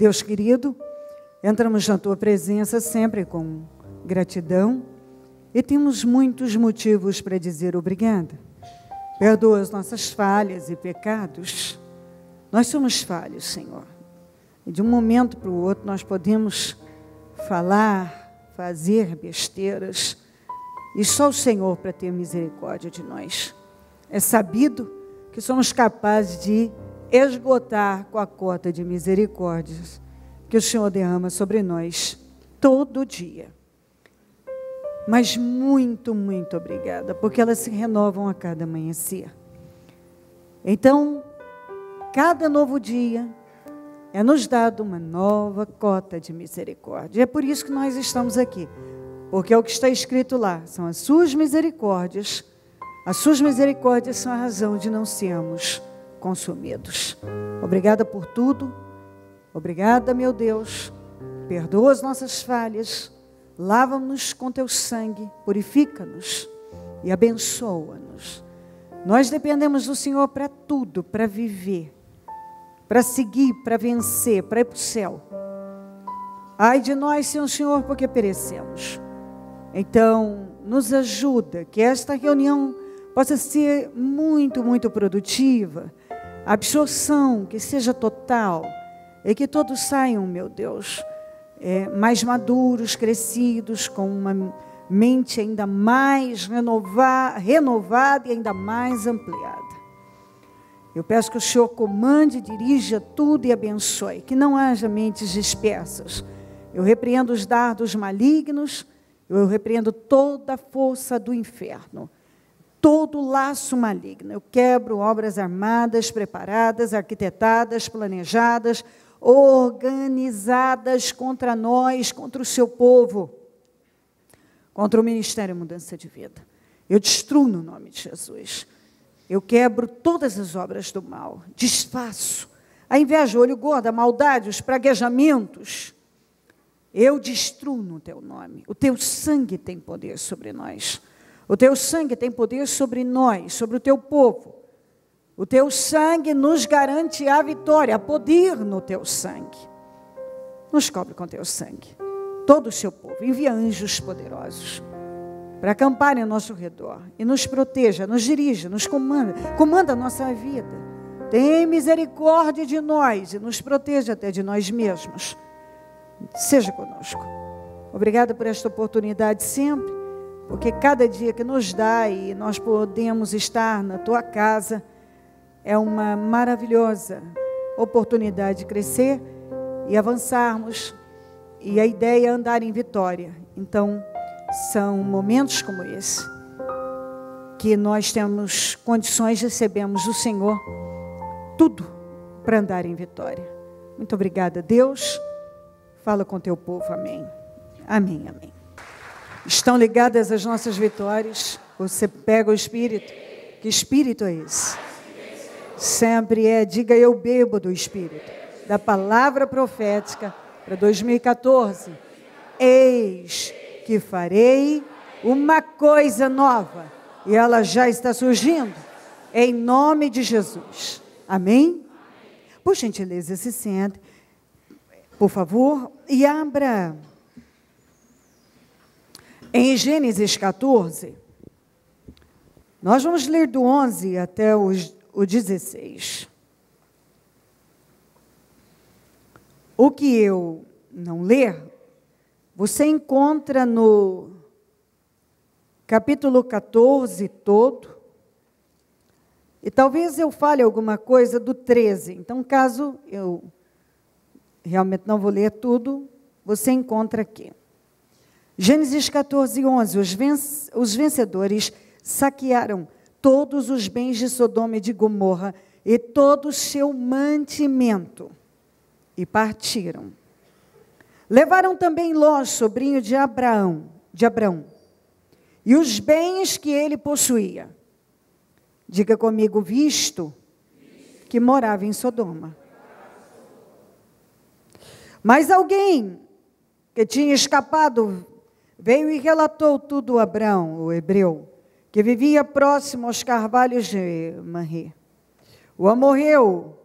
Deus querido, entramos na tua presença sempre com gratidão e temos muitos motivos para dizer obrigada. Perdoa as nossas falhas e pecados. Nós somos falhos, Senhor. E de um momento para o outro nós podemos falar, fazer besteiras. E só o Senhor para ter misericórdia de nós. É sabido que somos capazes de esgotar com a cota de misericórdias que o Senhor derrama sobre nós todo dia. Mas muito, muito obrigada, porque elas se renovam a cada amanhecer. Então, cada novo dia é nos dado uma nova cota de misericórdia. É por isso que nós estamos aqui, porque é o que está escrito lá, são as suas misericórdias. As suas misericórdias são a razão de não sermos consumidos. Obrigada por tudo. Obrigada, meu Deus. Perdoa as nossas falhas. Lava-nos com teu sangue, purifica-nos e abençoa-nos. Nós dependemos do Senhor para tudo, para viver, para seguir, para vencer, para ir para o céu. Ai de nós, Senhor, Senhor, porque perecemos. Então, nos ajuda que esta reunião possa ser muito, muito produtiva absorção que seja total e que todos saiam, meu Deus, é, mais maduros, crescidos, com uma mente ainda mais renovar, renovada e ainda mais ampliada. Eu peço que o Senhor comande, dirija tudo e abençoe, que não haja mentes dispersas. Eu repreendo os dardos malignos, eu repreendo toda a força do inferno todo laço maligno. Eu quebro obras armadas, preparadas, arquitetadas, planejadas, organizadas contra nós, contra o seu povo, contra o ministério Mudança de Vida. Eu destruo no nome de Jesus. Eu quebro todas as obras do mal, desfaço a inveja, o olho gordo, a maldade, os praguejamentos. Eu destruo no teu nome. O teu sangue tem poder sobre nós. O teu sangue tem poder sobre nós, sobre o teu povo. O teu sangue nos garante a vitória, há poder no teu sangue. Nos cobre com teu sangue. Todo o seu povo. Envia anjos poderosos para acamparem ao nosso redor e nos proteja, nos dirija, nos comanda, comanda a nossa vida. Tem misericórdia de nós e nos proteja até de nós mesmos. Seja conosco. Obrigada por esta oportunidade sempre porque cada dia que nos dá e nós podemos estar na tua casa é uma maravilhosa oportunidade de crescer e avançarmos. E a ideia é andar em vitória. Então, são momentos como esse que nós temos condições, recebemos do Senhor tudo para andar em vitória. Muito obrigada, Deus. Fala com teu povo. Amém. Amém, amém estão ligadas às nossas vitórias. Você pega o Espírito. Que Espírito é esse? Sempre é, diga eu bebo do Espírito. Da palavra profética para 2014. Eis que farei uma coisa nova. E ela já está surgindo. Em nome de Jesus. Amém? Por gentileza, se sente. Por favor. E abra em Gênesis 14, nós vamos ler do 11 até o, o 16. O que eu não ler, você encontra no capítulo 14 todo. E talvez eu fale alguma coisa do 13. Então, caso eu realmente não vou ler tudo, você encontra aqui. Gênesis 14, 11. Os vencedores saquearam todos os bens de Sodoma e de Gomorra e todo o seu mantimento e partiram. Levaram também Ló, sobrinho de Abraão, de Abraão, e os bens que ele possuía. Diga comigo, visto que morava em Sodoma. Mas alguém que tinha escapado Veio e relatou tudo a Abrão, o hebreu, que vivia próximo aos carvalhos de Manri. O amorreu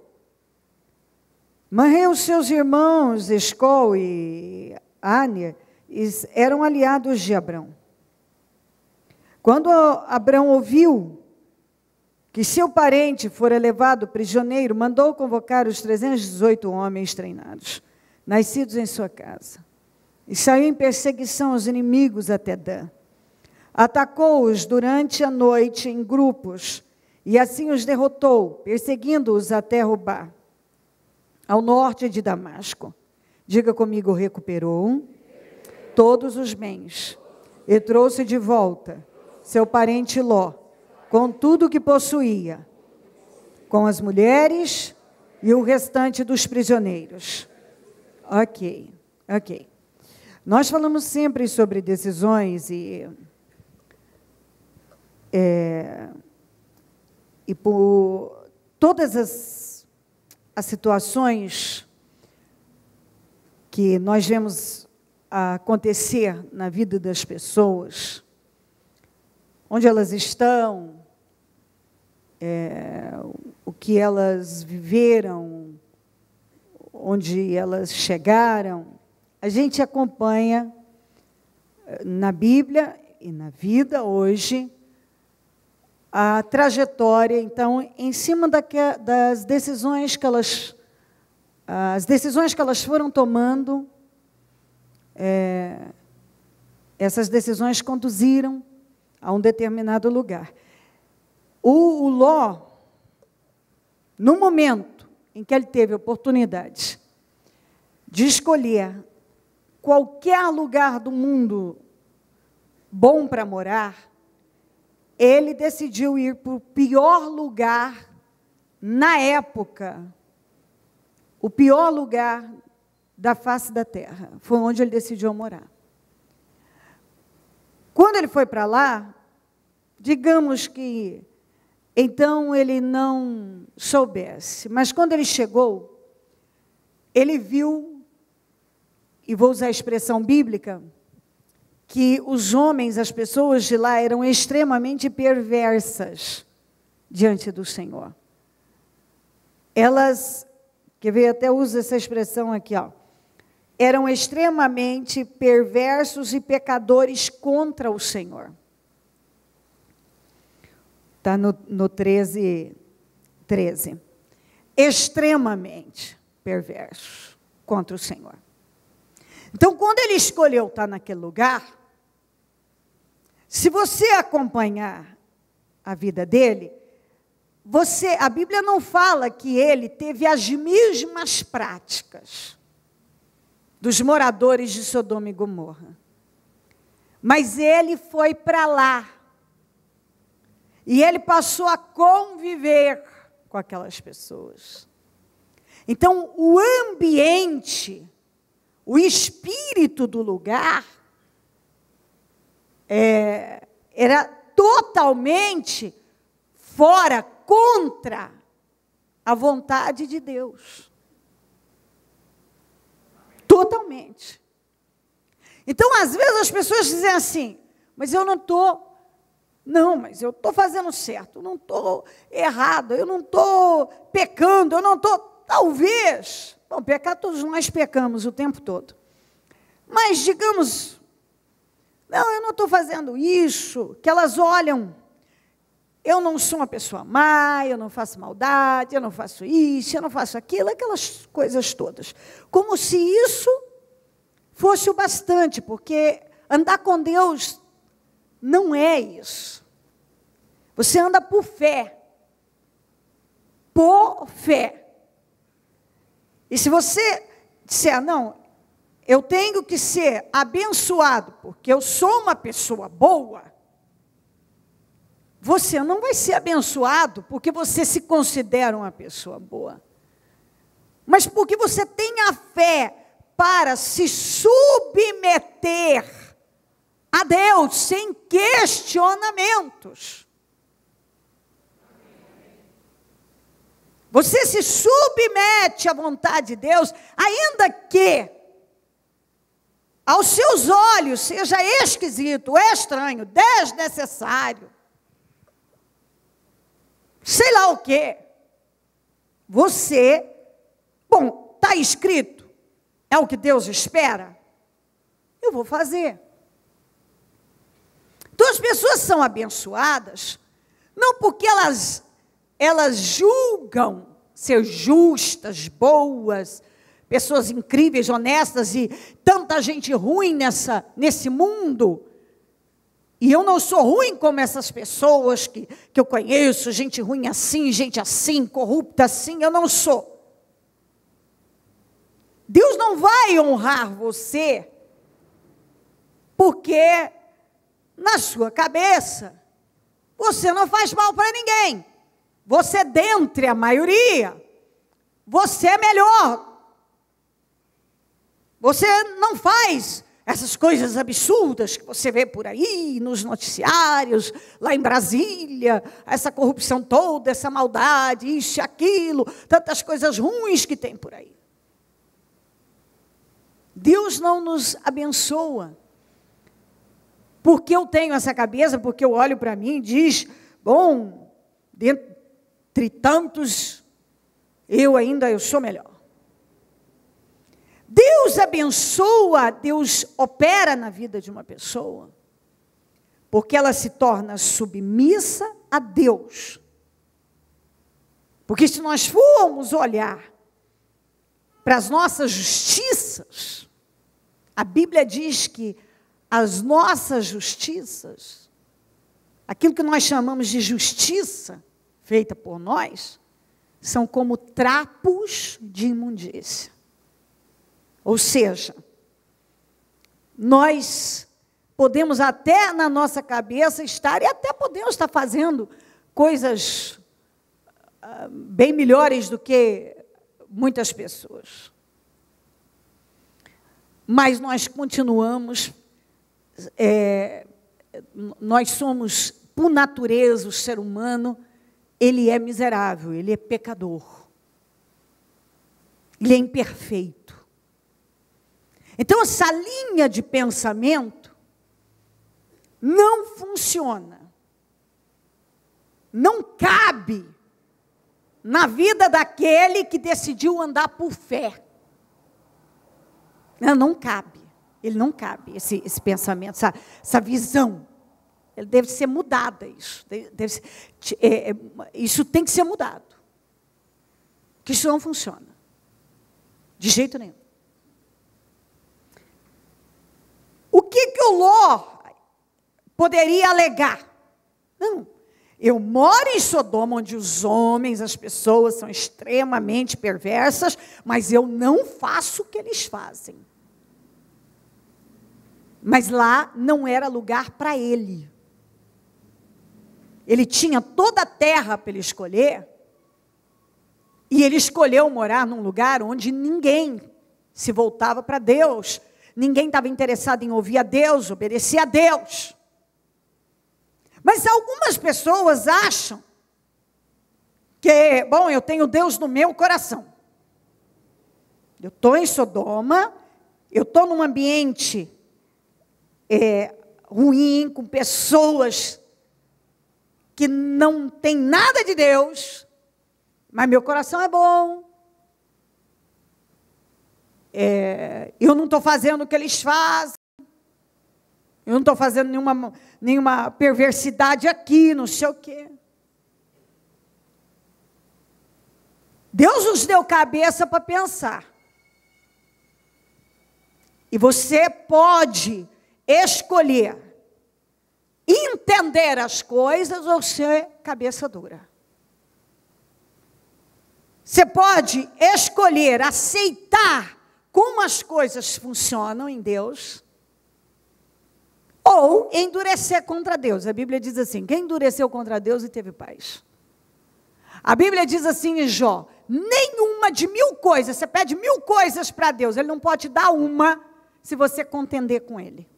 Manrei, os seus irmãos, Escol e Ania, eram aliados de Abrão. Quando Abrão ouviu que seu parente fora levado prisioneiro, mandou convocar os 318 homens treinados, nascidos em sua casa, e saiu em perseguição aos inimigos até Dan. Atacou-os durante a noite em grupos, e assim os derrotou, perseguindo-os até Rubá, ao norte de Damasco. Diga comigo, recuperou todos os bens e trouxe de volta seu parente Ló com tudo o que possuía, com as mulheres e o restante dos prisioneiros. Ok, ok. Nós falamos sempre sobre decisões e. É, e por todas as, as situações que nós vemos acontecer na vida das pessoas, onde elas estão, é, o que elas viveram, onde elas chegaram, a gente acompanha eh, na Bíblia e na vida hoje a trajetória, então, em cima das decisões que elas, as decisões que elas foram tomando, é, essas decisões conduziram a um determinado lugar. O, o Ló, no momento em que ele teve a oportunidade de escolher qualquer lugar do mundo bom para morar, ele decidiu ir para o pior lugar na época, o pior lugar da face da terra. Foi onde ele decidiu morar. Quando ele foi para lá, digamos que então ele não soubesse. Mas quando ele chegou, ele viu, e vou usar a expressão bíblica, que os homens, as pessoas de lá eram extremamente perversas diante do Senhor. Elas, quer ver, até uso essa expressão aqui, ó. Eram extremamente perversos e pecadores contra o Senhor. Está no, no 13, 13. Extremamente perverso contra o Senhor. Então, quando ele escolheu estar naquele lugar, se você acompanhar a vida dele, você, a Bíblia não fala que ele teve as mesmas práticas dos moradores de Sodoma e Gomorra. Mas ele foi para lá e ele passou a conviver com aquelas pessoas. Então, o ambiente, o espírito do lugar, é, era totalmente fora, contra a vontade de Deus. Totalmente. Então, às vezes, as pessoas dizem assim, mas eu não estou não, mas eu estou fazendo certo, eu não estou errado, eu não estou pecando, eu não estou. Talvez. Bom, pecar todos nós pecamos o tempo todo. Mas, digamos, não, eu não estou fazendo isso, que elas olham. Eu não sou uma pessoa má, eu não faço maldade, eu não faço isso, eu não faço aquilo, aquelas coisas todas. Como se isso fosse o bastante, porque andar com Deus não é isso. Você anda por fé. Por fé. E se você disser, não, eu tenho que ser abençoado porque eu sou uma pessoa boa, você não vai ser abençoado porque você se considera uma pessoa boa, mas porque você tem a fé para se submeter a Deus sem questionamentos. Você se submete à vontade de Deus, ainda que aos seus olhos seja esquisito, estranho, desnecessário, sei lá o quê. Você, bom, está escrito é o que Deus espera, eu vou fazer. Então as pessoas são abençoadas não porque elas elas julgam ser justas, boas, pessoas incríveis, honestas e tanta gente ruim nessa nesse mundo. E eu não sou ruim como essas pessoas que, que eu conheço, gente ruim assim, gente assim, corrupta assim, eu não sou. Deus não vai honrar você porque na sua cabeça você não faz mal para ninguém. Você dentre a maioria, você é melhor. Você não faz essas coisas absurdas que você vê por aí nos noticiários, lá em Brasília, essa corrupção toda, essa maldade, isso e aquilo, tantas coisas ruins que tem por aí. Deus não nos abençoa. Porque eu tenho essa cabeça, porque eu olho para mim e diz, bom, dentre tantos, eu ainda eu sou melhor. Deus abençoa, Deus opera na vida de uma pessoa, porque ela se torna submissa a Deus. Porque se nós formos olhar para as nossas justiças, a Bíblia diz que as nossas justiças, aquilo que nós chamamos de justiça feita por nós, são como trapos de imundícia. Ou seja, nós podemos até na nossa cabeça estar, e até podemos estar fazendo coisas uh, bem melhores do que muitas pessoas mas nós continuamos, é, nós somos, por natureza, o ser humano, ele é miserável, ele é pecador, ele é imperfeito. Então, essa linha de pensamento não funciona, não cabe na vida daquele que decidiu andar por fé. Não, não cabe. Ele não cabe, esse, esse pensamento, essa, essa visão. Deve ser mudada, isso. Deve ser, é, é, isso tem que ser mudado. Que isso não funciona. De jeito nenhum. O que, que o Ló poderia alegar? Não. Eu moro em Sodoma, onde os homens, as pessoas são extremamente perversas, mas eu não faço o que eles fazem. Mas lá não era lugar para ele. Ele tinha toda a terra para ele escolher, e ele escolheu morar num lugar onde ninguém se voltava para Deus, ninguém estava interessado em ouvir a Deus, obedecer a Deus. Mas algumas pessoas acham que, bom, eu tenho Deus no meu coração. Eu estou em Sodoma, eu estou num ambiente é, ruim, com pessoas que não tem nada de Deus, mas meu coração é bom. É, eu não estou fazendo o que eles fazem. Eu não estou fazendo nenhuma, nenhuma perversidade aqui, não sei o quê. Deus nos deu cabeça para pensar. E você pode escolher entender as coisas ou ser cabeça dura. Você pode escolher aceitar como as coisas funcionam em Deus ou endurecer contra Deus. A Bíblia diz assim: quem endureceu contra Deus e teve paz? A Bíblia diz assim em Jó: nenhuma de mil coisas, você pede mil coisas para Deus, Ele não pode dar uma se você contender com Ele.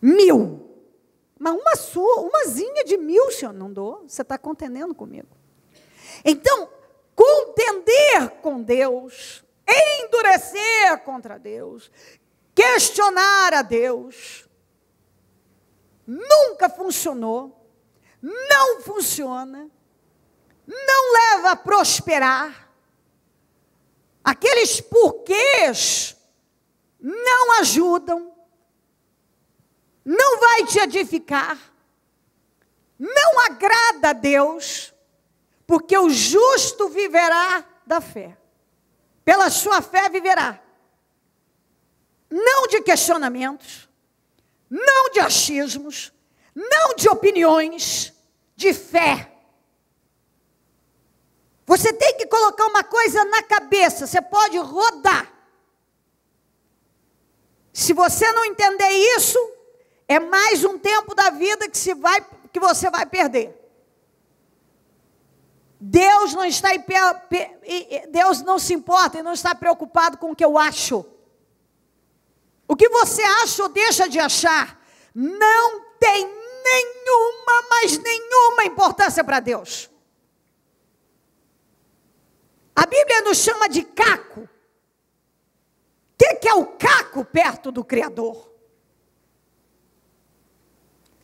Mil. Mas uma sua, umazinha de mil, senhor, não dou. Você está contendendo comigo. Então, contender com Deus, endurecer contra Deus, questionar a Deus, nunca funcionou, não funciona, não leva a prosperar, aqueles porquês não ajudam, não vai te edificar, não agrada a Deus, porque o justo viverá da fé. Pela sua fé viverá. Não de questionamentos, não de achismos, não de opiniões, de fé. Você tem que colocar uma coisa na cabeça, você pode rodar. Se você não entender isso, é mais um tempo da vida que, se vai, que você vai perder. Deus não está Deus não se importa e não está preocupado com o que eu acho. O que você acha ou deixa de achar não tem nenhuma, mas nenhuma importância para Deus. A Bíblia nos chama de caco. O que, é o caco perto do Criador?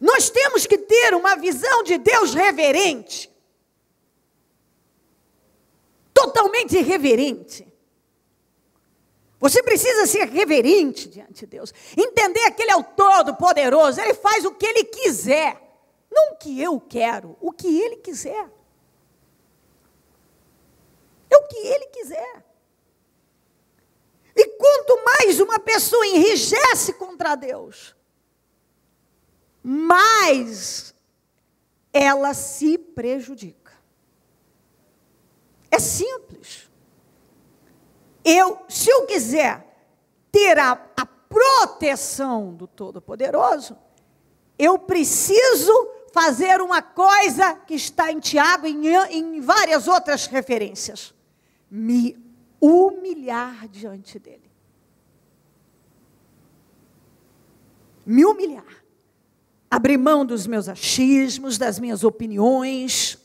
Nós temos que ter uma visão de Deus reverente, totalmente irreverente. Você precisa ser reverente diante de Deus, entender que Ele é o Todo-Poderoso, Ele faz o que Ele quiser, não o que eu quero, o que Ele quiser. É o que ele quiser. E quanto mais uma pessoa enrijece contra Deus, mais ela se prejudica. É simples. Eu, se eu quiser ter a, a proteção do Todo-Poderoso, eu preciso fazer uma coisa que está em Tiago e em, em várias outras referências me humilhar diante dele. Me humilhar. Abrir mão dos meus achismos, das minhas opiniões.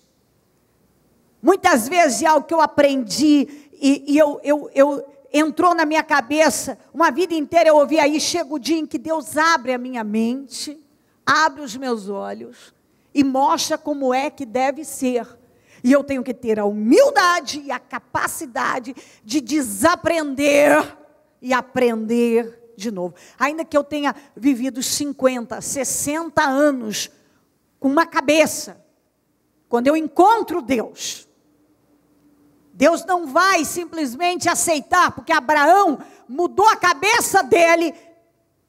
Muitas vezes é algo que eu aprendi e, e eu, eu, eu entrou na minha cabeça, uma vida inteira eu ouvi aí, chega o dia em que Deus abre a minha mente, abre os meus olhos e mostra como é que deve ser. E eu tenho que ter a humildade e a capacidade de desaprender e aprender de novo. Ainda que eu tenha vivido 50, 60 anos com uma cabeça, quando eu encontro Deus, Deus não vai simplesmente aceitar, porque Abraão mudou a cabeça dele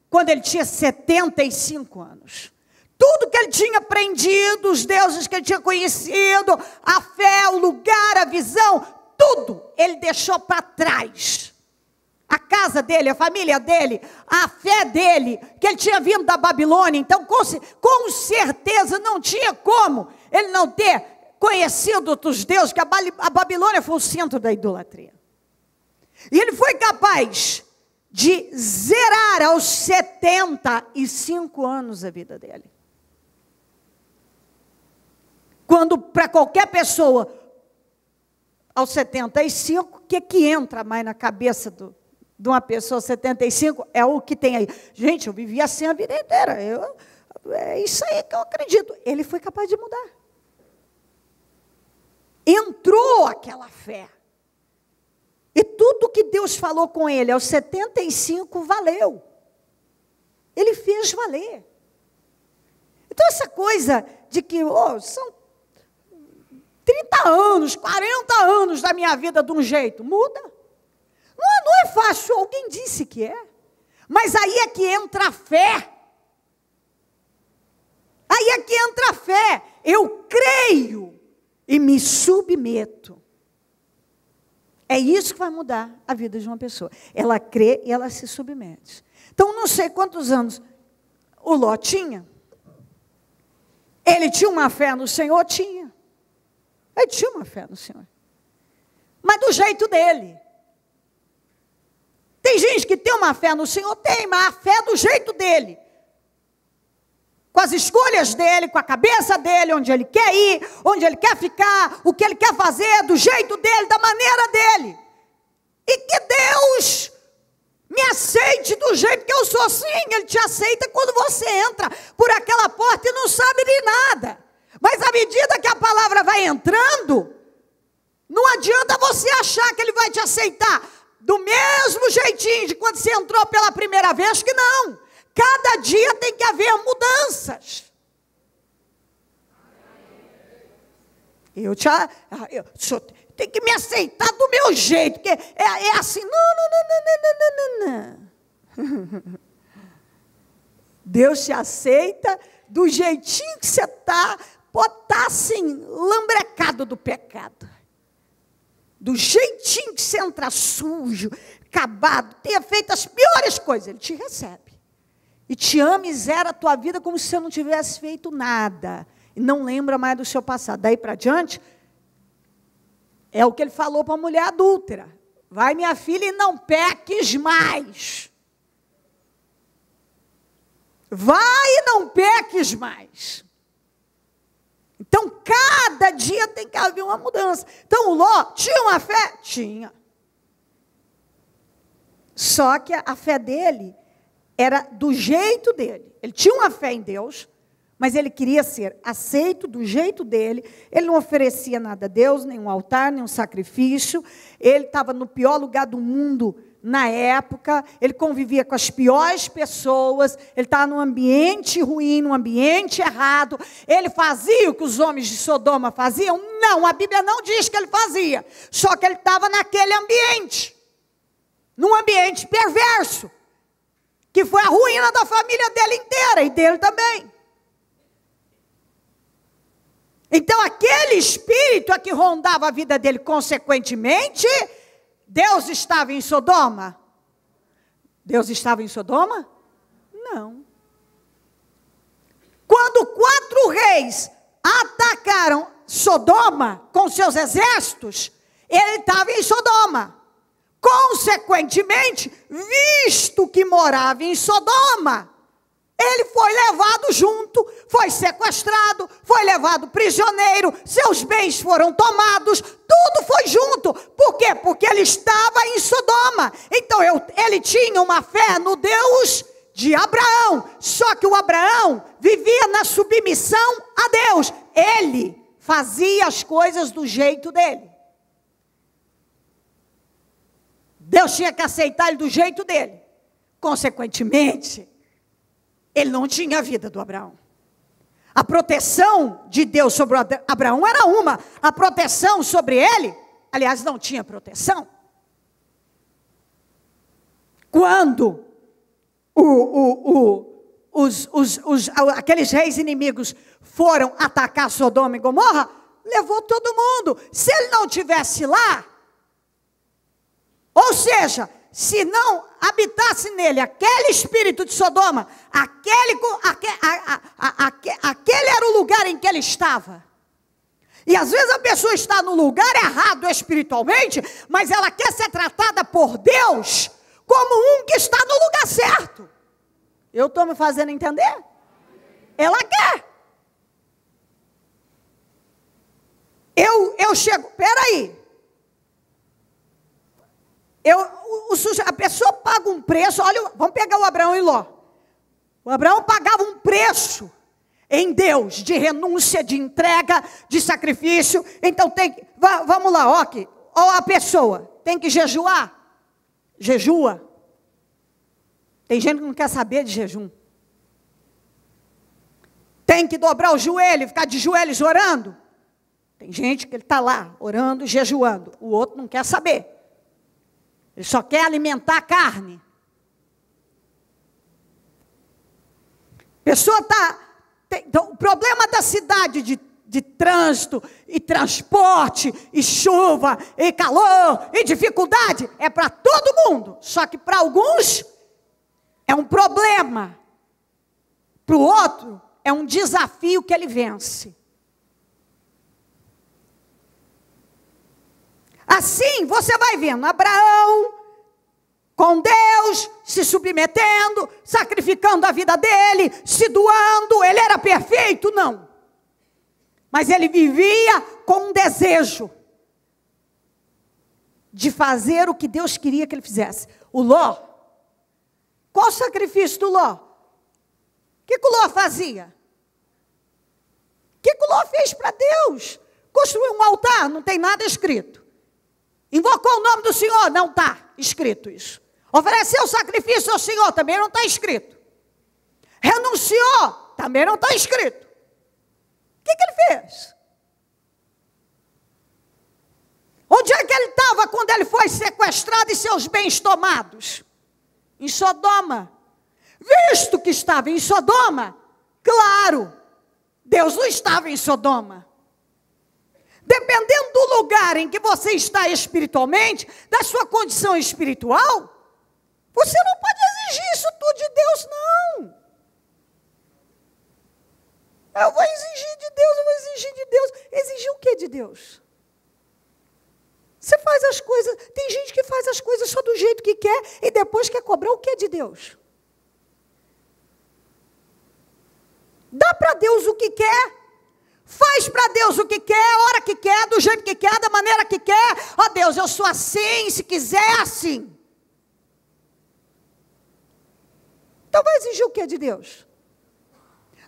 quando ele tinha 75 anos. Tudo que ele tinha aprendido, os deuses que ele tinha conhecido, a fé, o lugar, a visão, tudo ele deixou para trás. A casa dele, a família dele, a fé dele, que ele tinha vindo da Babilônia, então com, com certeza não tinha como ele não ter conhecido outros deuses, que a, Babilônia foi o centro da idolatria. E ele foi capaz de zerar aos 75 anos a vida dele. Quando para qualquer pessoa, aos 75, o que, que entra mais na cabeça do, de uma pessoa 75 é o que tem aí. Gente, eu vivi assim a vida inteira. Eu, é isso aí que eu acredito. Ele foi capaz de mudar. Entrou aquela fé. E tudo que Deus falou com ele aos 75 valeu. Ele fez valer. Então, essa coisa de que oh, são 30 anos, 40 anos da minha vida de um jeito. Muda. Não, não é fácil, alguém disse que é. Mas aí é que entra a fé. Aí é que entra a fé. Eu creio e me submeto. É isso que vai mudar a vida de uma pessoa. Ela crê e ela se submete. Então, não sei quantos anos o Ló tinha. Ele tinha uma fé no Senhor? Tinha. Ele tinha uma fé no Senhor. Mas do jeito dele. Tem gente que tem uma fé no Senhor, tem, mas a fé é do jeito dele. Com as escolhas dele, com a cabeça dele, onde ele quer ir, onde ele quer ficar, o que ele quer fazer, do jeito dele, da maneira dele. E que Deus me aceite do jeito que eu sou, sim. Ele te aceita quando você entra por aquela porta e não sabe de nada. Mas à medida que a palavra vai entrando, não adianta você achar que ele vai te aceitar. Do mesmo jeitinho de quando você entrou pela primeira vez, que não. Cada dia tem que haver mudanças. Eu te, eu, tem que me aceitar do meu jeito, porque é, é assim. Não, não, não, não, não, não, não. Deus te aceita do jeitinho que você está, pode estar tá assim, lambrecado do pecado. Do jeitinho que você entra sujo, acabado, tenha feito as piores coisas, Ele te recebe. E te ama e zera a tua vida como se você não tivesse feito nada. E não lembra mais do seu passado. Daí para diante, é o que ele falou para a mulher adúltera. Vai, minha filha, e não peques mais. Vai e não peques mais. Então, cada dia tem que haver uma mudança. Então, o Ló tinha uma fé? Tinha. Só que a fé dele era do jeito dele. Ele tinha uma fé em Deus, mas ele queria ser aceito do jeito dele. Ele não oferecia nada a Deus, nenhum altar, nenhum sacrifício. Ele estava no pior lugar do mundo na época, ele convivia com as piores pessoas, ele estava num ambiente ruim, num ambiente errado. Ele fazia o que os homens de Sodoma faziam? Não, a Bíblia não diz que ele fazia. Só que ele estava naquele ambiente, num ambiente perverso, que foi a ruína da família dele inteira e dele também. Então, aquele espírito a que rondava a vida dele, consequentemente, Deus estava em Sodoma? Deus estava em Sodoma? Não. Quando quatro reis atacaram Sodoma com seus exércitos, ele estava em Sodoma. Consequentemente, visto que morava em Sodoma, ele foi levado junto, foi sequestrado, foi levado prisioneiro, seus bens foram tomados, tudo foi junto. Por quê? Porque ele estava em Sodoma. Então eu, ele tinha uma fé no Deus de Abraão. Só que o Abraão vivia na submissão a Deus. Ele fazia as coisas do jeito dele. Deus tinha que aceitar ele do jeito dele. Consequentemente, ele não tinha a vida do Abraão. A proteção de Deus sobre Abraão era uma, a proteção sobre ele, aliás, não tinha proteção. Quando o, o, o, os, os, os, aqueles reis inimigos foram atacar Sodoma e Gomorra, levou todo mundo. Se ele não tivesse lá, ou seja, se não habitasse nele aquele espírito de Sodoma, aquele, aquele, aquele era o lugar em que ele estava. E às vezes a pessoa está no lugar errado espiritualmente, mas ela quer ser tratada por Deus como um que está no lugar certo. Eu estou me fazendo entender? Ela quer. Eu, eu chego, peraí, eu, o, o, a pessoa paga um preço, olha, vamos pegar o Abraão e Ló. O Abraão pagava um preço em Deus de renúncia, de entrega, de sacrifício. Então tem que, vamos lá, ok. Ó a pessoa, tem que jejuar. Jejua. Tem gente que não quer saber de jejum. Tem que dobrar o joelho, ficar de joelhos orando. Tem gente que ele está lá, orando, jejuando. O outro não quer saber. Ele só quer alimentar a carne. A pessoa está. Então, o problema da cidade de, de trânsito, e transporte, e chuva, e calor, e dificuldade, é para todo mundo. Só que para alguns é um problema. Para o outro, é um desafio que ele vence. Assim você vai vendo Abraão com Deus, se submetendo, sacrificando a vida dele, se doando. Ele era perfeito? Não. Mas ele vivia com um desejo de fazer o que Deus queria que ele fizesse. O Ló, qual o sacrifício do Ló? O que, que o Ló fazia? O que, que o Ló fez para Deus? Construiu um altar, não tem nada escrito. Invocou o nome do Senhor? Não está. escrito isso. Ofereceu sacrifício ao Senhor, também não está escrito. Renunciou, também não está escrito. O que, que ele fez? Onde é que ele estava quando ele foi sequestrado e seus bens tomados? Em Sodoma. Visto que estava em Sodoma, claro, Deus não estava em Sodoma. Dependendo do lugar em que você está espiritualmente, da sua condição espiritual, você não pode exigir isso tudo de Deus, não. Eu vou exigir de Deus, eu vou exigir de Deus. Exigir o que de Deus? Você faz as coisas, tem gente que faz as coisas só do jeito que quer e depois quer cobrar o que de Deus? Dá para Deus o que quer. Faz para Deus o que quer, a hora que quer, do jeito que quer, da maneira que quer. Ó oh, Deus, eu sou assim, se quiser assim. Então vai exigir o que de Deus?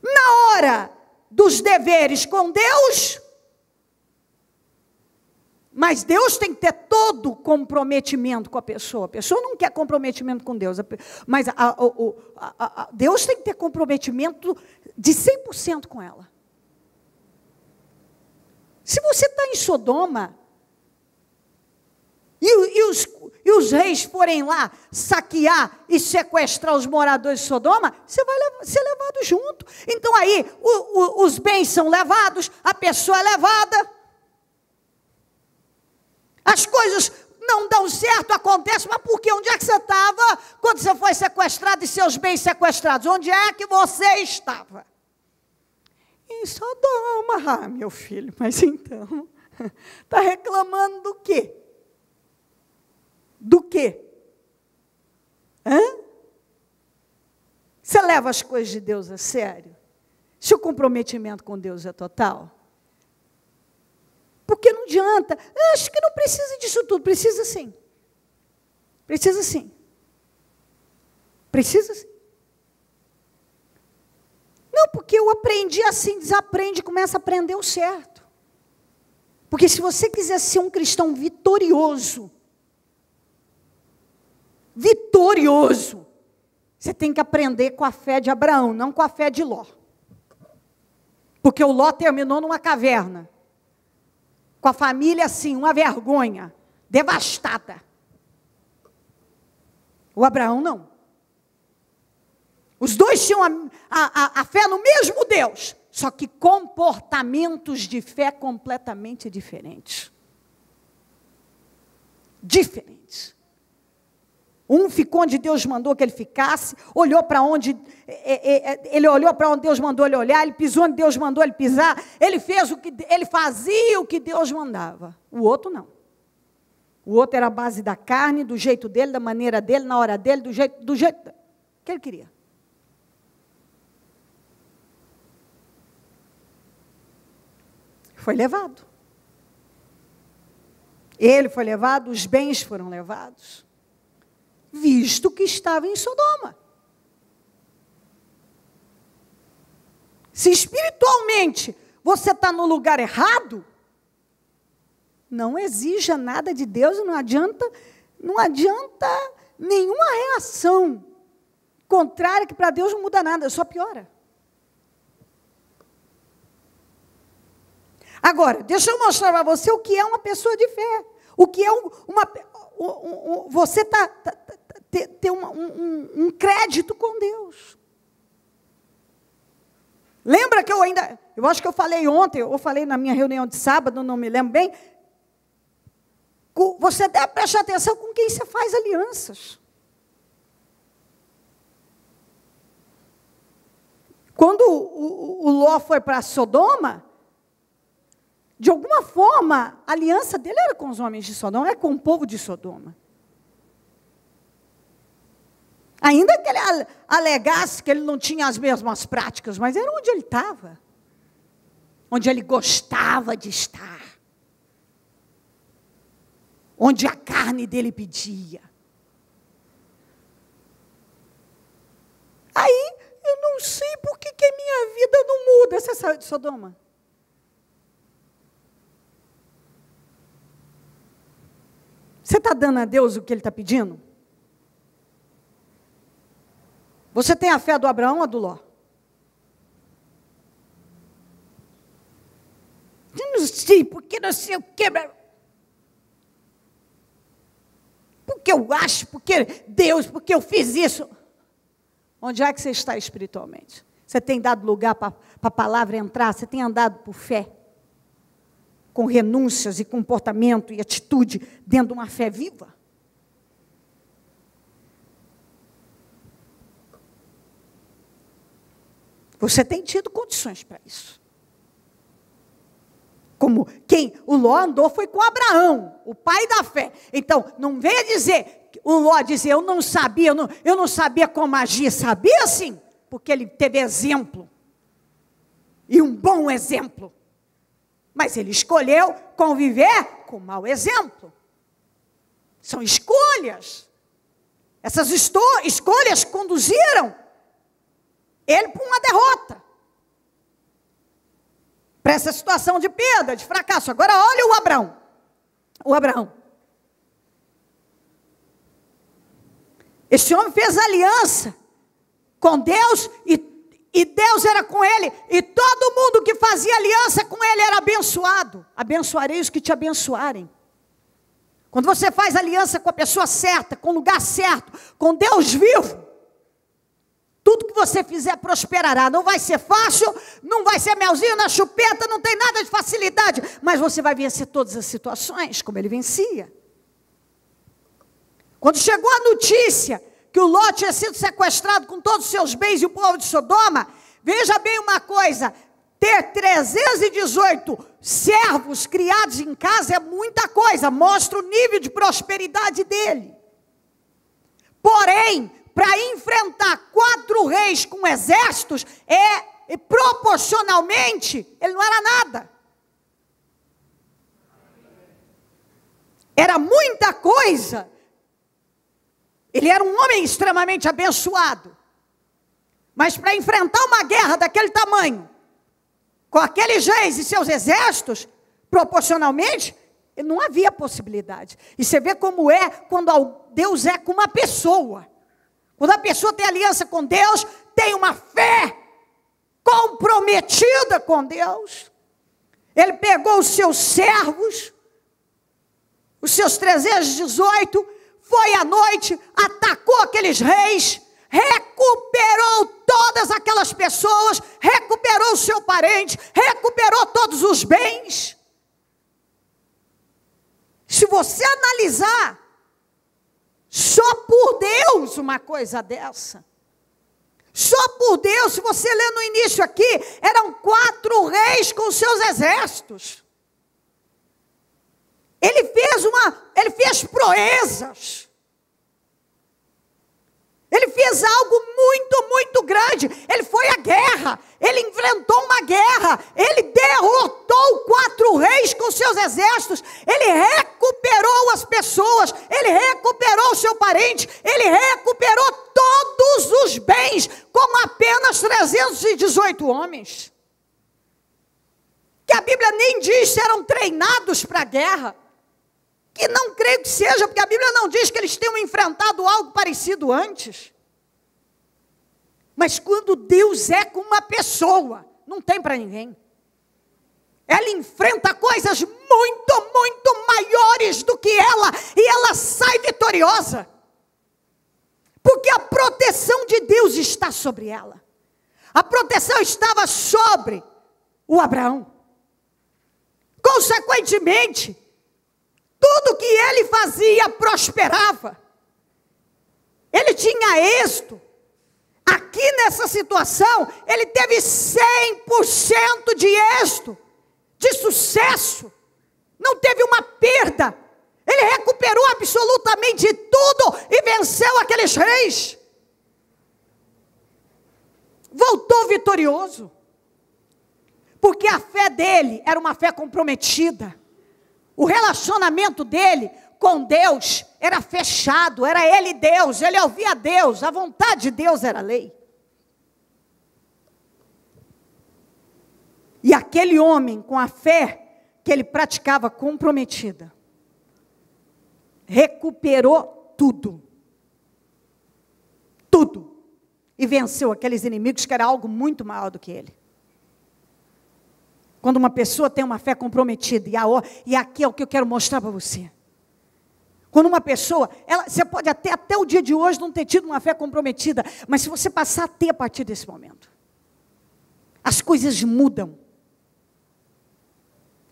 Na hora dos deveres com Deus, mas Deus tem que ter todo comprometimento com a pessoa. A pessoa não quer comprometimento com Deus, mas a, a, a, Deus tem que ter comprometimento de 100% com ela. Se você está em Sodoma, e, e, os, e os reis forem lá saquear e sequestrar os moradores de Sodoma, você vai ser levado junto. Então aí o, o, os bens são levados, a pessoa é levada. As coisas não dão certo, acontece, mas por quê? Onde é que você estava quando você foi sequestrado e seus bens sequestrados? Onde é que você estava? Em Sodoma, ah, meu filho, mas então, está reclamando do quê? Do quê? Hã? Você leva as coisas de Deus a sério? Se o comprometimento com Deus é total? Porque não adianta. Eu acho que não precisa disso tudo. Precisa sim. Precisa sim. Precisa sim. Não, porque eu aprendi assim, desaprende, começa a aprender o certo. Porque se você quiser ser um cristão vitorioso, vitorioso, você tem que aprender com a fé de Abraão, não com a fé de Ló. Porque o Ló terminou numa caverna com a família assim, uma vergonha, devastada. O Abraão não. Os dois tinham a, a, a, fé no mesmo Deus, só que comportamentos de fé completamente diferentes. Diferentes. Um ficou onde Deus mandou que ele ficasse, olhou para onde é, é, é, ele olhou para onde Deus mandou ele olhar, ele pisou onde Deus mandou ele pisar, ele fez o que ele fazia o que Deus mandava. O outro não. O outro era a base da carne, do jeito dele, da maneira dele, na hora dele, do jeito do jeito que ele queria. Foi levado. Ele foi levado, os bens foram levados visto que estava em Sodoma. Se espiritualmente você está no lugar errado, não exija nada de Deus, não adianta, não adianta nenhuma reação contrária que para Deus não muda nada, só piora. Agora, deixa eu mostrar para você o que é uma pessoa de fé. O que é uma. Você está tá, tá, ter, ter um, um, um crédito com Deus. Lembra que eu ainda, eu acho que eu falei ontem, ou falei na minha reunião de sábado, não me lembro bem. Você deve prestar atenção com quem você faz alianças. Quando o, o, o Ló foi para Sodoma, de alguma forma, a aliança dele era com os homens de Sodoma, era com o povo de Sodoma. Ainda que ele alegasse que ele não tinha as mesmas práticas, mas era onde ele estava. Onde ele gostava de estar. Onde a carne dele pedia. Aí, eu não sei por que, que minha vida não muda. Você saiu de Sodoma? Você está dando a Deus o que ele está pedindo? Você tem a fé do Abraão ou do Ló? Não sei, porque não sei o que. Porque eu acho, porque Deus, porque eu fiz isso. Onde é que você está espiritualmente? Você tem dado lugar para a palavra entrar? Você tem andado por fé? Com renúncias e comportamento e atitude dentro de uma fé viva? Você tem tido condições para isso. Como quem o Ló andou foi com Abraão, o pai da fé. Então, não venha dizer, o Ló dizer, eu não sabia, eu não, eu não sabia como agir. Sabia sim, porque ele teve exemplo. E um bom exemplo. Mas ele escolheu conviver com mau exemplo. São escolhas. Essas escolhas conduziram ele para uma derrota. Para essa situação de perda, de fracasso. Agora olha o Abraão. O Abraão. Esse homem fez aliança com Deus e, e Deus era com ele. E todo mundo que fazia aliança com ele era abençoado. Abençoarei os que te abençoarem. Quando você faz aliança com a pessoa certa, com o lugar certo, com Deus vivo, tudo que você fizer prosperará. Não vai ser fácil, não vai ser melzinho na chupeta, não tem nada de facilidade, mas você vai vencer todas as situações, como ele vencia. Quando chegou a notícia que o Ló tinha sido sequestrado com todos os seus bens e o povo de Sodoma, veja bem uma coisa: ter 318 servos criados em casa é muita coisa, mostra o nível de prosperidade dele. Porém, para enfrentar quatro reis com exércitos, é, proporcionalmente, ele não era nada. Era muita coisa. Ele era um homem extremamente abençoado. Mas para enfrentar uma guerra daquele tamanho, com aqueles reis e seus exércitos, proporcionalmente, não havia possibilidade. E você vê como é quando Deus é com uma pessoa. Quando a pessoa tem aliança com Deus, tem uma fé comprometida com Deus. Ele pegou os seus servos, os seus 318, foi à noite, atacou aqueles reis, recuperou todas aquelas pessoas, recuperou o seu parente, recuperou todos os bens. Se você analisar só por Deus uma coisa dessa. Só por Deus, se você ler no início aqui, eram quatro reis com seus exércitos. Ele fez uma, ele fez proezas. Ele fez algo muito, muito grande. Ele foi à guerra. Ele enfrentou uma guerra. Ele derrotou quatro reis com seus exércitos. Ele recuperou as pessoas. Ele recuperou seu parente. Ele recuperou todos os bens com apenas 318 homens. Que a Bíblia nem diz se eram treinados para a guerra. Que não creio que seja, porque a Bíblia não diz que eles tenham enfrentado algo parecido antes. Mas quando Deus é com uma pessoa, não tem para ninguém. Ela enfrenta coisas muito, muito maiores do que ela, e ela sai vitoriosa. Porque a proteção de Deus está sobre ela. A proteção estava sobre o Abraão. Consequentemente, tudo que ele fazia prosperava. Ele tinha êxito. Aqui nessa situação, ele teve 100% de êxito, de sucesso. Não teve uma perda. Ele recuperou absolutamente tudo e venceu aqueles reis. Voltou vitorioso. Porque a fé dele era uma fé comprometida. O relacionamento dele com Deus era fechado, era ele Deus, ele ouvia Deus, a vontade de Deus era lei. E aquele homem, com a fé que ele praticava comprometida, recuperou tudo. Tudo. E venceu aqueles inimigos que era algo muito maior do que ele. Quando uma pessoa tem uma fé comprometida, e, a, e aqui é o que eu quero mostrar para você. Quando uma pessoa, ela, você pode até, até o dia de hoje não ter tido uma fé comprometida, mas se você passar a ter a partir desse momento, as coisas mudam.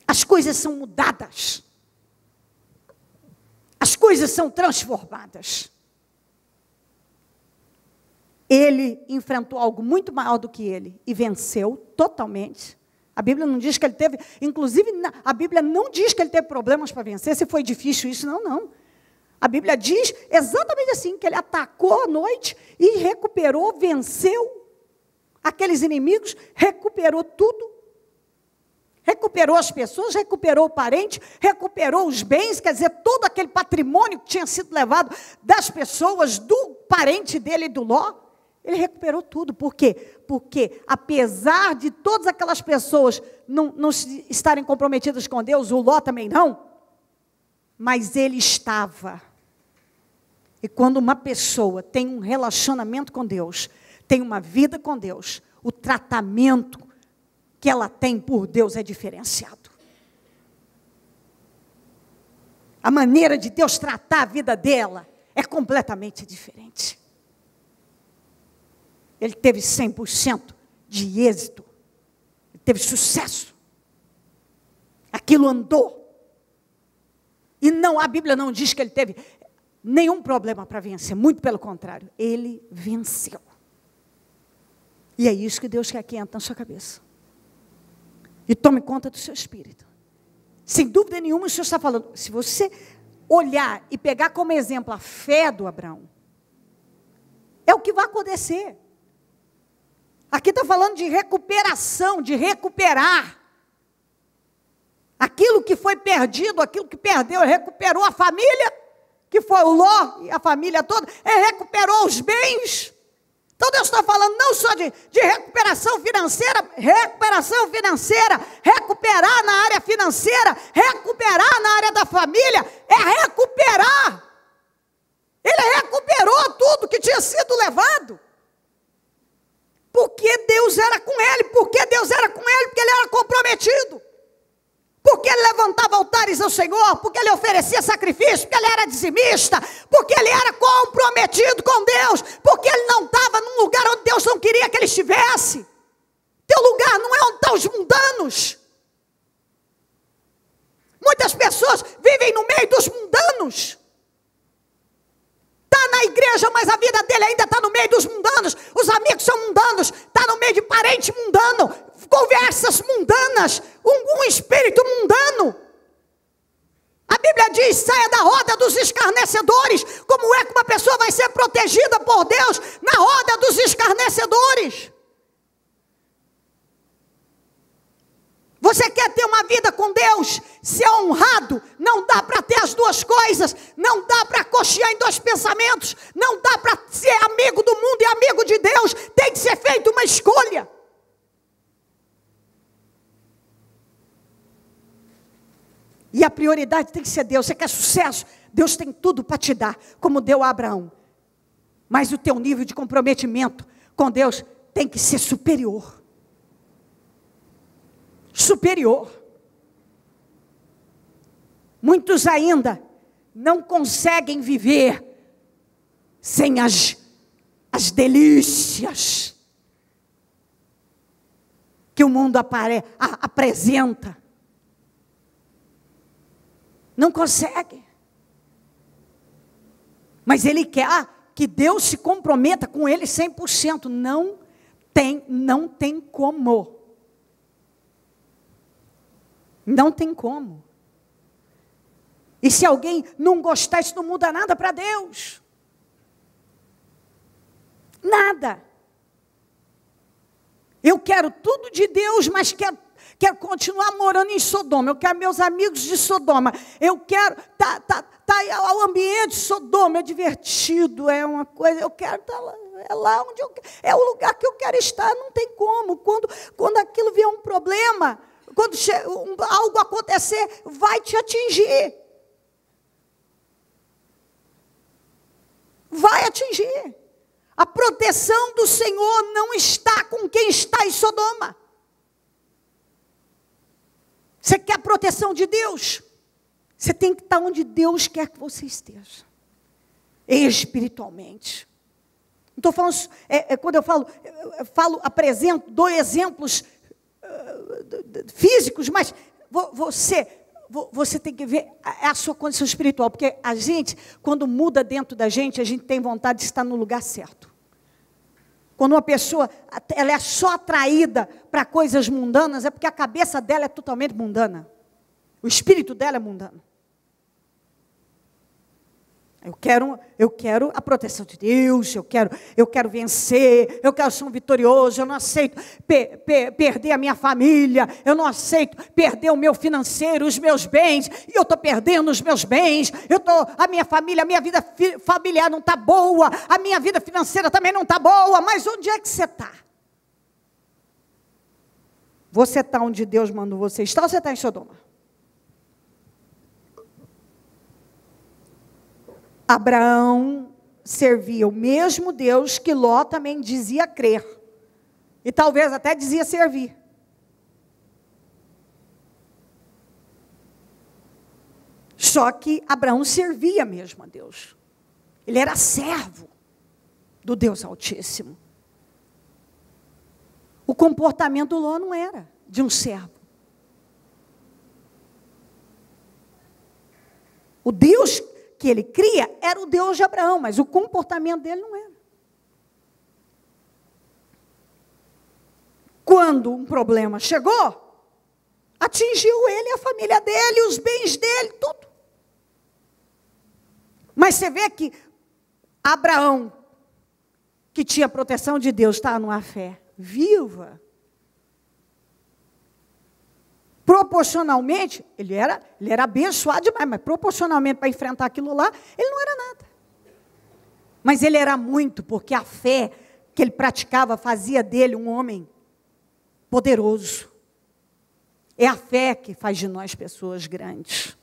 As coisas são mudadas. As coisas são transformadas. Ele enfrentou algo muito maior do que ele e venceu totalmente. A Bíblia não diz que ele teve, inclusive a Bíblia não diz que ele teve problemas para vencer, se foi difícil isso, não, não. A Bíblia diz exatamente assim, que ele atacou à noite e recuperou, venceu aqueles inimigos, recuperou tudo recuperou as pessoas, recuperou o parente, recuperou os bens, quer dizer, todo aquele patrimônio que tinha sido levado das pessoas, do parente dele, do Ló. Ele recuperou tudo. Por quê? Porque, apesar de todas aquelas pessoas não, não estarem comprometidas com Deus, o Ló também não, mas ele estava. E quando uma pessoa tem um relacionamento com Deus, tem uma vida com Deus, o tratamento que ela tem por Deus é diferenciado. A maneira de Deus tratar a vida dela é completamente diferente. Ele teve 100% de êxito. Ele teve sucesso. Aquilo andou. E não, a Bíblia não diz que ele teve nenhum problema para vencer, muito pelo contrário, ele venceu. E é isso que Deus quer que entre na sua cabeça. E tome conta do seu espírito. Sem dúvida nenhuma, o Senhor está falando. Se você olhar e pegar como exemplo a fé do Abraão, é o que vai acontecer. Aqui está falando de recuperação, de recuperar. Aquilo que foi perdido, aquilo que perdeu, recuperou a família, que foi o Ló e a família toda, ele recuperou os bens. Então Deus está falando não só de, de recuperação financeira, recuperação financeira, recuperar na área financeira, recuperar na área da família, é recuperar. Ele recuperou tudo que tinha sido levado. Porque Deus era com ele, porque Deus era com ele, porque ele era comprometido. Porque ele levantava altares ao Senhor, porque ele oferecia sacrifício, porque ele era dizimista, porque ele era comprometido com Deus, porque ele não estava num lugar onde Deus não queria que ele estivesse. Teu lugar não é onde estão os mundanos. Muitas pessoas vivem no meio dos mundanos. Na igreja, mas a vida dele ainda está no meio dos mundanos. Os amigos são mundanos. Está no meio de parente mundano conversas mundanas, um, um espírito mundano. A Bíblia diz: saia da roda dos escarnecedores. Como é que uma pessoa vai ser protegida por Deus na roda dos escarnecedores? Você quer ter uma vida com Deus, ser honrado? Não dá para ter as duas coisas, não dá para cochear em dois pensamentos, não dá para ser amigo do mundo e amigo de Deus, tem que ser feita uma escolha. E a prioridade tem que ser Deus. Você quer sucesso? Deus tem tudo para te dar, como deu a Abraão. Mas o teu nível de comprometimento com Deus tem que ser superior. Superior. Muitos ainda não conseguem viver sem as, as delícias que o mundo apare, a, apresenta. Não consegue. Mas ele quer que Deus se comprometa com ele 100%. Não tem, não tem como. Não tem como. E se alguém não gostar, isso não muda nada para Deus. Nada. Eu quero tudo de Deus, mas quero quero continuar morando em Sodoma, eu quero meus amigos de Sodoma, eu quero. Tá, tá, tá, o ambiente de Sodoma é divertido, é uma coisa, eu quero estar tá lá. É lá onde eu é o lugar que eu quero estar, não tem como. Quando, quando aquilo vier um problema, quando algo acontecer, vai te atingir. vai atingir. A proteção do Senhor não está com quem está em Sodoma. Você quer a proteção de Deus? Você tem que estar onde Deus quer que você esteja. Espiritualmente. Estou falando, é, é, quando eu falo, eu falo, apresento, dou exemplos físicos, mas você, você tem que ver a, sua condição espiritual, porque a gente, quando muda dentro da gente, a gente tem vontade de estar no lugar certo. Quando uma pessoa ela é só atraída para coisas mundanas, é porque a cabeça dela é totalmente mundana. O espírito dela é mundano. Eu quero, eu quero a proteção de Deus, eu quero, eu quero vencer, eu quero ser um vitorioso, eu não aceito per, per, perder a minha família, eu não aceito perder o meu financeiro, os meus bens, e eu estou perdendo os meus bens, eu tô, a minha família, a minha vida familiar não está boa, a minha vida financeira também não está boa, mas onde é que você está? Você está onde Deus mandou você estar ou você está em Sodoma? Abraão servia o mesmo Deus que Ló também dizia crer. E talvez até dizia servir. Só que Abraão servia mesmo a Deus. Ele era servo do Deus Altíssimo. O comportamento do Ló não era de um servo. O Deus que ele cria era o Deus de Abraão, mas o comportamento dele não era. Quando um problema chegou, atingiu ele, a família dele, os bens dele, tudo. Mas você vê que Abraão, que tinha proteção de Deus, está numa fé viva proporcionalmente, ele era, ele era abençoado demais, mas proporcionalmente para enfrentar aquilo lá, ele não era nada. Mas ele era muito, porque a fé que ele praticava fazia dele um homem poderoso. É a fé que faz de nós pessoas grandes.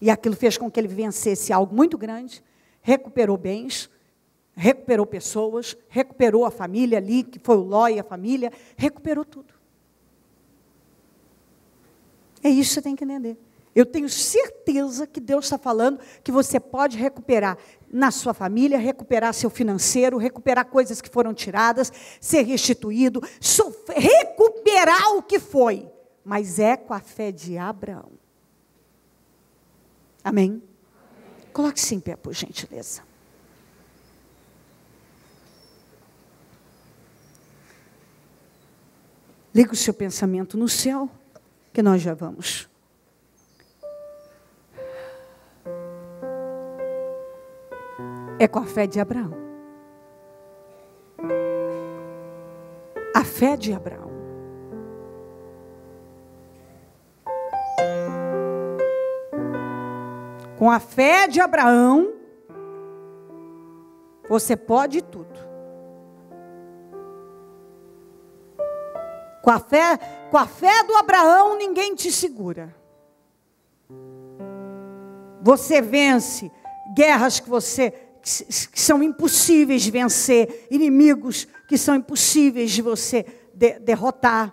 E aquilo fez com que ele vencesse algo muito grande, recuperou bens, recuperou pessoas, recuperou a família ali, que foi o Ló e a família, recuperou tudo. É isso que você tem que entender. Eu tenho certeza que Deus está falando que você pode recuperar na sua família, recuperar seu financeiro, recuperar coisas que foram tiradas, ser restituído, recuperar o que foi. Mas é com a fé de Abraão. Amém? Coloque-se em pé, por gentileza. Liga o seu pensamento no céu que nós já vamos. É com a fé de Abraão. A fé de Abraão. Com a fé de Abraão, você pode tudo. Com a fé, com a fé do Abraão, ninguém te segura. Você vence guerras que você que são impossíveis de vencer, inimigos que são impossíveis de você de, derrotar.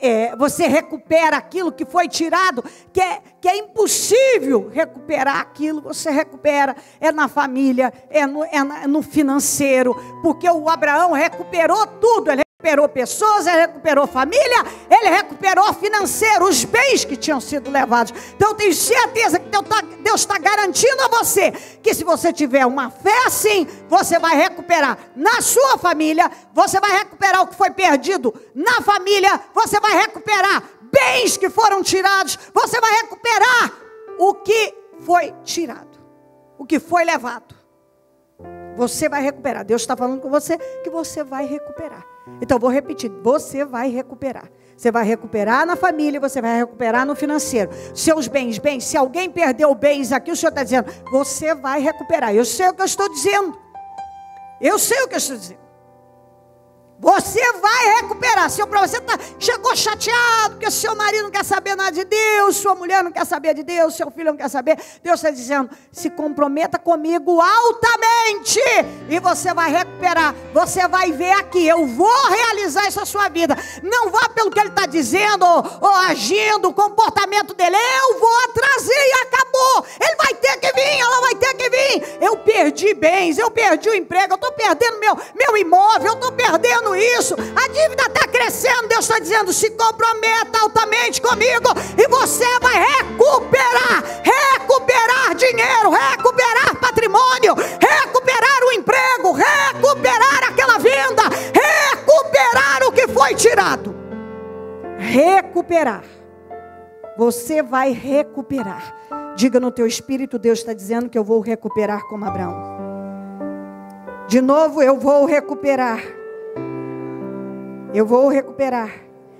É, você recupera aquilo que foi tirado, que é, que é impossível recuperar aquilo, você recupera, é na família, é no, é no financeiro, porque o Abraão recuperou tudo, ele recuperou pessoas, ele recuperou família, ele recuperou financeiro, os bens que tinham sido levados. Então eu tenho certeza que Deus está tá garantindo a você que se você tiver uma fé assim, você vai recuperar na sua família, você vai recuperar o que foi perdido na família, você vai recuperar bens que foram tirados, você vai recuperar o que foi tirado, o que foi levado. Você vai recuperar. Deus está falando com você que você vai recuperar. Então, vou repetir: você vai recuperar. Você vai recuperar na família, você vai recuperar no financeiro. Seus bens, bens, se alguém perdeu bens aqui, o Senhor está dizendo, você vai recuperar. Eu sei o que eu estou dizendo. Eu sei o que eu estou dizendo. Você vai recuperar. Se você tá, chegou chateado porque seu marido não quer saber nada de Deus, sua mulher não quer saber de Deus, seu filho não quer saber. Deus está dizendo: se comprometa comigo altamente e você vai recuperar. Você vai ver aqui. Eu vou realizar isso na sua vida. Não vá pelo que ele está dizendo ou, ou agindo, o comportamento dele. Eu vou trazer e acabou. Ele vai ter que vir, ela vai ter que vir. Eu perdi bens, eu perdi o emprego, eu estou perdendo meu, meu imóvel, eu estou perdendo isso. A dívida está crescendo. Deus está dizendo: se comprometa altamente comigo e você vai recuperar, recuperar dinheiro, recuperar patrimônio, recuperar o emprego, recuperar aquela venda, recuperar o que foi tirado. Recuperar. Você vai recuperar. Diga no teu espírito, Deus está dizendo que eu vou recuperar como Abraão. De novo, eu vou recuperar. Eu vou recuperar.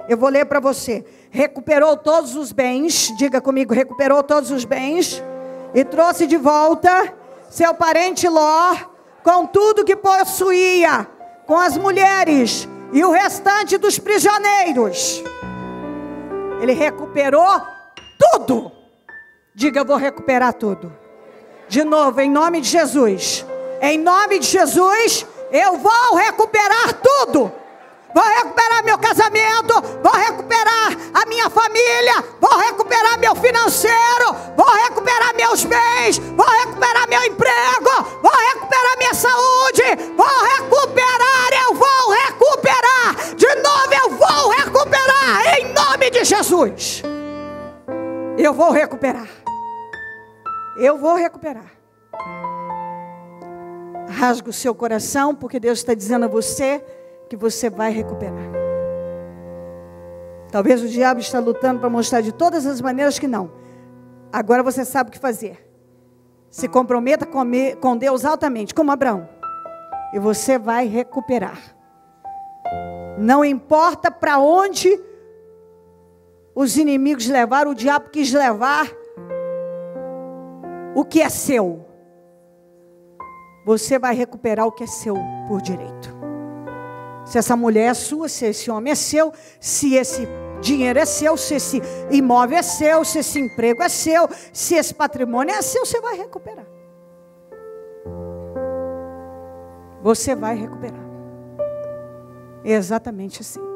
Eu vou ler para você. Recuperou todos os bens, diga comigo, recuperou todos os bens e trouxe de volta seu parente Ló com tudo que possuía, com as mulheres e o restante dos prisioneiros. Ele recuperou tudo. Diga, eu vou recuperar tudo. De novo, em nome de Jesus. Em nome de Jesus, eu vou recuperar tudo vou recuperar meu casamento, vou recuperar a minha família, vou recuperar meu financeiro, vou recuperar meus bens, vou recuperar meu emprego, vou recuperar minha saúde, vou recuperar, eu vou recuperar, de novo eu vou recuperar, em nome de Jesus. Eu vou recuperar. Eu vou recuperar. Rasga o seu coração, porque Deus está dizendo a você que você vai recuperar. Talvez o diabo está lutando para mostrar de todas as maneiras que não. Agora você sabe o que fazer. Se comprometa com Deus altamente, como Abraão. E você vai recuperar. Não importa para onde os inimigos levaram, o diabo quis levar o que é seu. Você vai recuperar o que é seu por direito se essa mulher é sua, se esse homem é seu, se esse dinheiro é seu, se esse imóvel é seu, se esse emprego é seu, se esse patrimônio é seu, você vai recuperar. Você vai recuperar. É exatamente assim.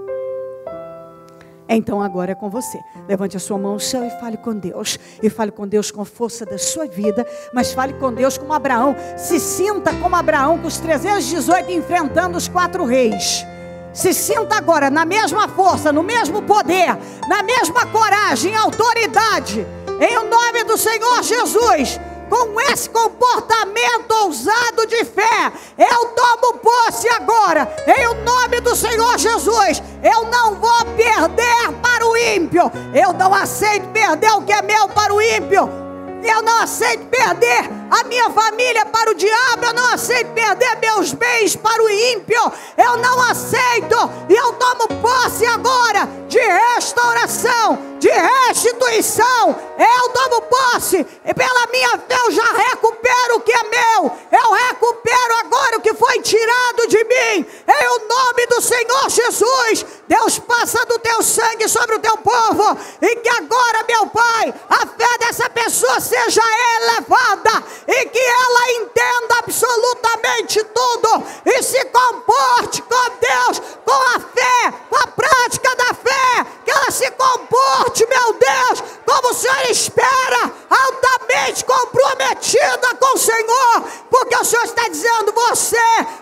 Então agora é com você. Levante a sua mão ao céu e fale com Deus. E fale com Deus com a força da sua vida. Mas fale com Deus como Abraão. Se sinta como Abraão com os 318 enfrentando os quatro reis. Se sinta agora na mesma força, no mesmo poder, na mesma coragem, autoridade. Em o nome do Senhor Jesus com esse comportamento ousado de fé, eu tomo posse agora, em nome do Senhor Jesus. Eu não vou perder para o ímpio, eu não aceito perder o que é meu para o ímpio. Eu não aceito perder a minha família para o diabo. Eu não aceito perder meus bens para o ímpio. Eu não aceito. E eu tomo posse agora de restauração, de restituição. Eu tomo posse. E pela minha fé eu já recupero o que é meu. Eu recupero agora o que foi tirado de mim. Em o nome do Senhor Jesus. Deus passa do teu sangue sobre o teu povo. E que agora, meu Pai, a fé dessa pessoa seja elevada e que ela entenda absolutamente tudo e se comporte com Deus, com a fé, com a prática da fé, que ela se comporte, meu Deus, como o Senhor espera, altamente comprometida com o Senhor, porque o Senhor está dizendo: você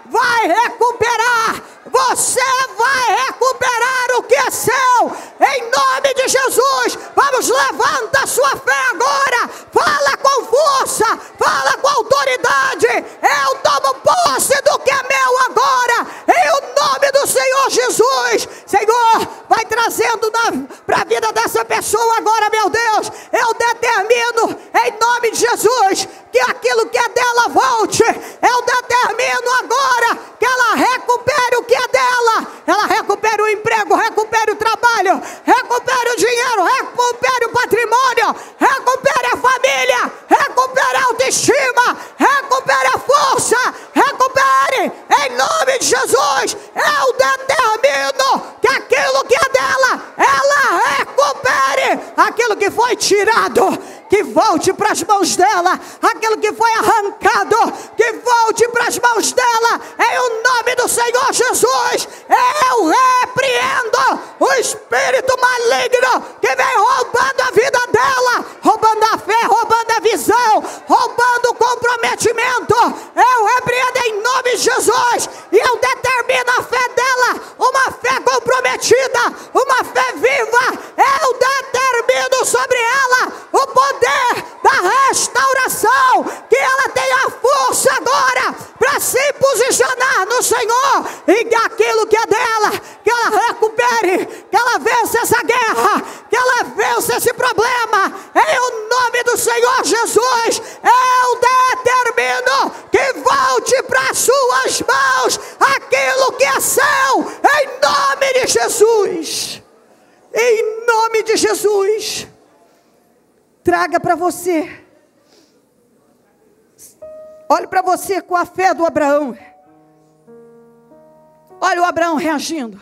vai recuperar você vai recuperar o que é seu, em nome de Jesus. Vamos, levanta a sua fé agora, fala com força, fala com autoridade. Eu tomo posse do que é meu agora, do Senhor Jesus. Senhor, vai trazendo para a vida dessa pessoa agora, meu Deus. Eu determino, em nome de Jesus, que aquilo que é dela volte. Eu determino agora que ela recupere o que é dela. Ela recupere o emprego, recupere o trabalho, recupere o dinheiro, recupere o patrimônio, recupere a família, recupere a autoestima, recupere a força, recupere em nome de Jesus. Eu determino que aquilo que é dela, ela recupere aquilo que foi tirado volte para as mãos dela, aquilo que foi arrancado, que volte para as mãos dela, em o nome do Senhor Jesus. Eu repreendo o espírito maligno que vem roubando a vida dela, roubando a fé, roubando a visão, roubando o comprometimento. Eu repreendo em nome de Jesus e eu determino a fé dela, uma fé comprometida, uma fé viva. Eu determino sobre ela o poder da restauração, que ela tenha força agora para se posicionar no Senhor e que aquilo que é dela, que ela recupere, que ela vença essa guerra, que ela vença esse problema, em o nome do Senhor Jesus, eu determino que volte para suas mãos aquilo que é seu, em nome de Jesus. Em nome de Jesus. Traga para você. Olhe para você com a fé do Abraão. Olha o Abraão reagindo.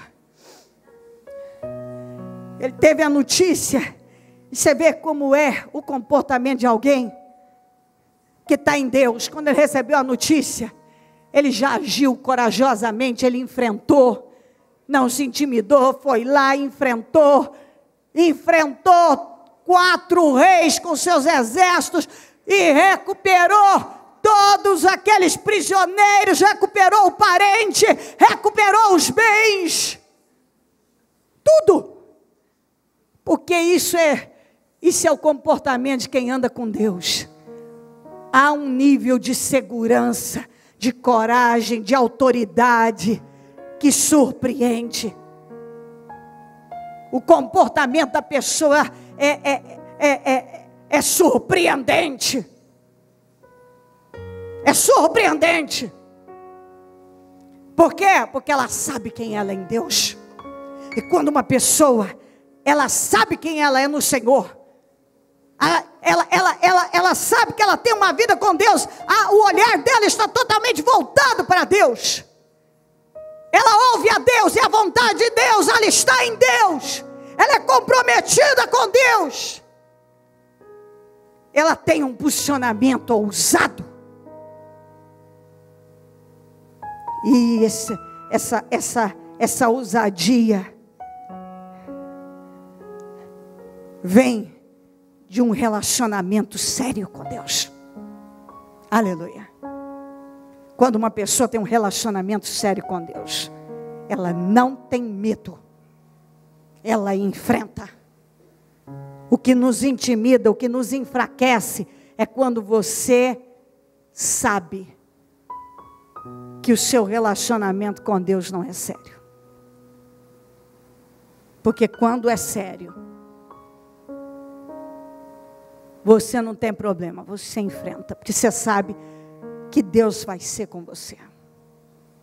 Ele teve a notícia. E você vê como é o comportamento de alguém que está em Deus. Quando ele recebeu a notícia, ele já agiu corajosamente, ele enfrentou não se intimidou, foi lá, enfrentou, enfrentou quatro reis com seus exércitos e recuperou todos aqueles prisioneiros, recuperou o parente, recuperou os bens, tudo. Porque isso é isso é o comportamento de quem anda com Deus. Há um nível de segurança, de coragem, de autoridade que surpreende. O comportamento da pessoa é, é, é, é, é surpreendente. É surpreendente. Por quê? Porque ela sabe quem ela é em Deus. E quando uma pessoa, ela sabe quem ela é no Senhor, ela, ela, ela, ela, sabe que ela tem uma vida com Deus, a, o olhar dela está totalmente voltado para Deus. Ela ouve a Deus e a vontade de Deus, ela está em Deus. Ela é comprometida com Deus. Ela tem um posicionamento ousado. E esse, essa, essa, essa ousadia vem de um relacionamento sério com Deus. Aleluia. Quando uma pessoa tem um relacionamento sério com Deus, ela não tem medo, ela enfrenta. O que nos intimida, o que nos enfraquece, é quando você sabe que o seu relacionamento com Deus não é sério. Porque quando é sério, você não tem problema, você enfrenta, porque você sabe que Deus vai ser com você.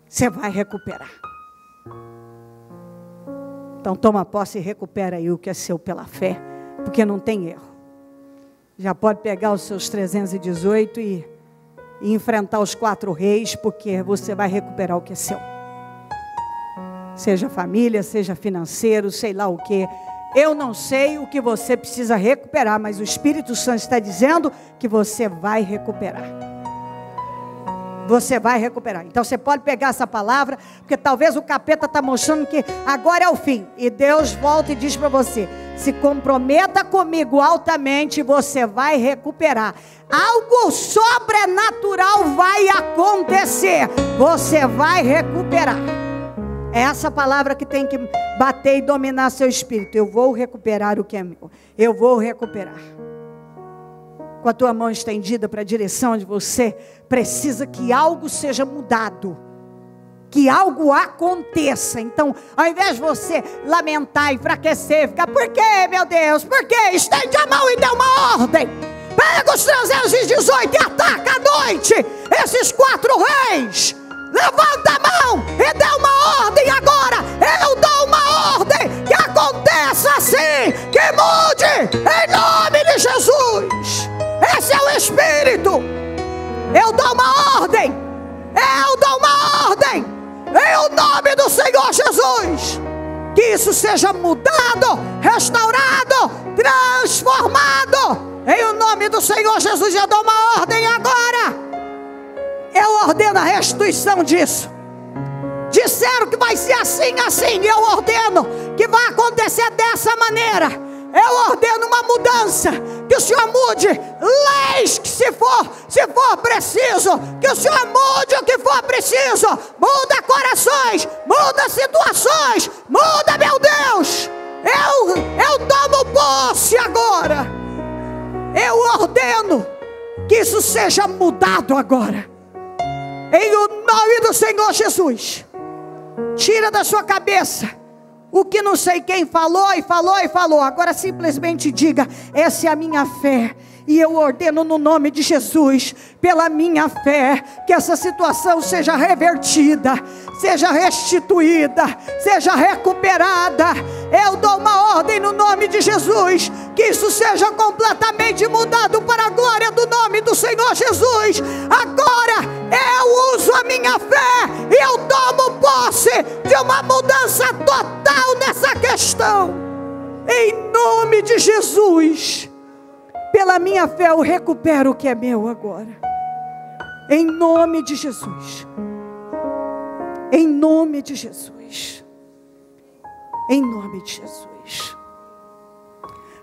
Você vai recuperar. Então toma posse e recupera aí o que é seu pela fé, porque não tem erro. Já pode pegar os seus 318 e, e enfrentar os quatro reis, porque você vai recuperar o que é seu. Seja família, seja financeiro, sei lá o que. Eu não sei o que você precisa recuperar, mas o Espírito Santo está dizendo que você vai recuperar você vai recuperar. Então você pode pegar essa palavra, porque talvez o capeta está mostrando que agora é o fim. E Deus volta e diz para você: se comprometa comigo altamente, você vai recuperar. Algo sobrenatural vai acontecer. Você vai recuperar. É essa palavra que tem que bater e dominar seu espírito. Eu vou recuperar o que é meu. Eu vou recuperar com a tua mão estendida para a direção de você, precisa que algo seja mudado. Que algo aconteça. Então, ao invés de você lamentar, enfraquecer, ficar, por quê, meu Deus? Por quê? Estende a mão e dê uma ordem. Pega os 318 e ataca à noite esses quatro reis. Levanta a mão e dê uma ordem agora. Eu dou uma ordem que aconteça assim, que mude em nome de Jesus. Esse é o Espírito. Eu dou uma ordem. Eu dou uma ordem. Em o nome do Senhor Jesus. Que isso seja mudado, restaurado, transformado. Em nome do Senhor Jesus, eu dou uma ordem agora. Eu ordeno a restituição disso. Disseram que vai ser assim, assim. Eu ordeno que vai acontecer dessa maneira. Eu ordeno uma mudança. Que o Senhor mude leis que se for, se for preciso. Que o Senhor mude o que for preciso. Muda corações, muda situações. Muda, meu Deus. Eu, eu tomo posse agora. Eu ordeno que isso seja mudado agora. Em o nome do Senhor Jesus. Tira da sua cabeça o que não sei quem falou e falou e falou. Agora simplesmente diga: essa é a minha fé. E eu ordeno no nome de Jesus, pela minha fé, que essa situação seja revertida, seja restituída, seja recuperada. Eu dou uma ordem no nome de Jesus, que isso seja completamente mudado para a glória do nome do Senhor Jesus. Agora eu uso a minha fé e eu tomo posse de uma mudança total nessa questão. Em nome de Jesus. Pela minha fé eu recupero o que é meu agora. Em nome de Jesus. Em nome de Jesus. Em nome de Jesus.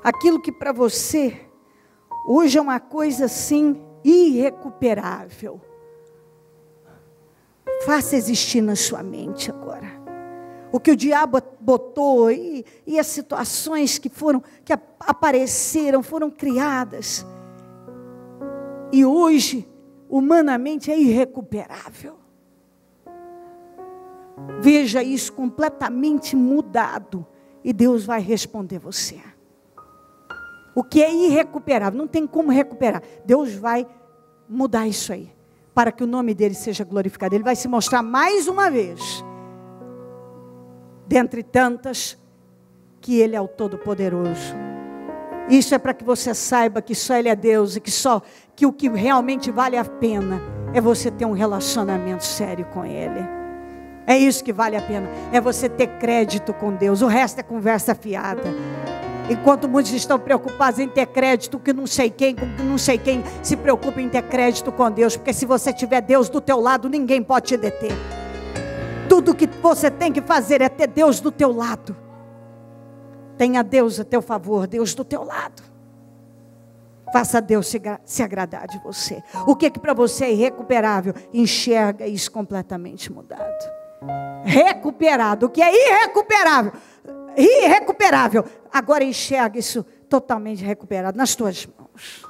Aquilo que para você hoje é uma coisa assim irrecuperável. Faça existir na sua mente agora o que o diabo botou e, e as situações que foram, que apareceram, foram criadas. E hoje, humanamente, é irrecuperável. Veja isso completamente mudado e Deus vai responder você. O que é irrecuperável, não tem como recuperar. Deus vai mudar isso aí, para que o nome dele seja glorificado. Ele vai se mostrar mais uma vez dentre tantas, que Ele é o Todo-Poderoso. Isso é para que você saiba que só Ele é Deus e que só que o que realmente vale a pena é você ter um relacionamento sério com Ele. É isso que vale a pena. É você ter crédito com Deus. O resto é conversa fiada. Enquanto muitos estão preocupados em ter crédito, que não sei quem, que não sei quem se preocupa em ter crédito com Deus, porque se você tiver Deus do teu lado, ninguém pode te deter. Tudo que você tem que fazer é ter Deus do teu lado. Tenha Deus a teu favor, Deus do teu lado. Faça Deus se, se agradar de você. O que, que para você é irrecuperável? Enxerga isso completamente mudado. Recuperado. O que é irrecuperável? Irrecuperável. Agora enxerga isso totalmente recuperado nas tuas mãos.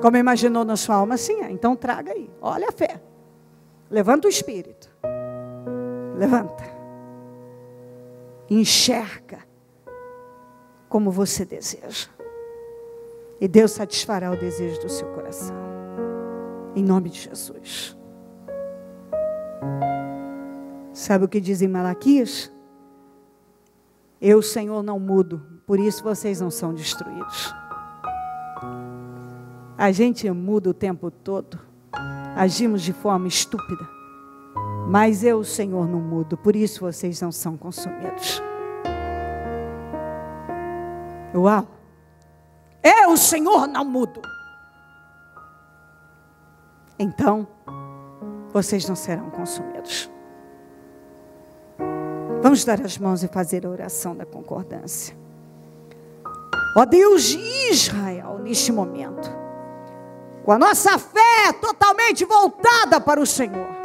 Como imaginou na sua alma, sim. É. Então traga aí. Olha a fé. Levanta o espírito. Levanta. Enxerga como você deseja. E Deus satisfará o desejo do seu coração. Em nome de Jesus. Sabe o que diz em Malaquias? Eu, Senhor, não mudo, por isso vocês não são destruídos. A gente muda o tempo todo, agimos de forma estúpida. Mas eu, Senhor, não mudo, por isso vocês não são consumidos. Uau! Eu, Senhor, não mudo. Então, vocês não serão consumidos. Vamos dar as mãos e fazer a oração da concordância. Ó Deus de Israel, neste momento, com a nossa fé totalmente voltada para o Senhor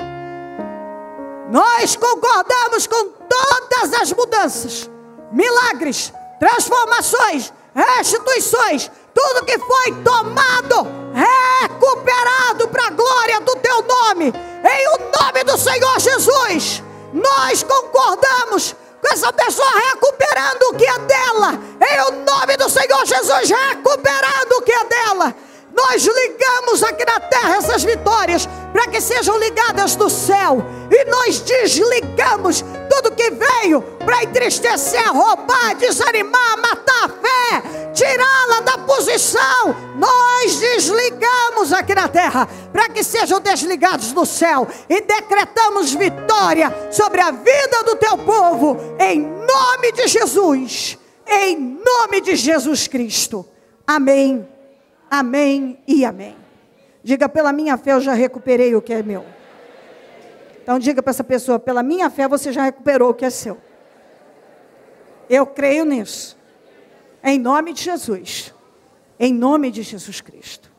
nós concordamos com todas as mudanças, milagres, transformações, restituições, tudo que foi tomado, recuperado para a glória do teu nome, em o nome do Senhor Jesus. Nós concordamos com essa pessoa recuperando o que é dela, em o nome do Senhor Jesus, recuperando o que é dela nós ligamos aqui na terra essas vitórias para que sejam ligadas no céu. E nós desligamos tudo que veio para entristecer, roubar, desanimar, matar a fé, tirá-la da posição. Nós desligamos aqui na terra para que sejam desligados no céu e decretamos vitória sobre a vida do teu povo em nome de Jesus. Em nome de Jesus Cristo. Amém. Amém e amém. Diga, pela minha fé eu já recuperei o que é meu. Então diga para essa pessoa, pela minha fé você já recuperou o que é seu. Eu creio nisso. Em nome de Jesus. Em nome de Jesus Cristo.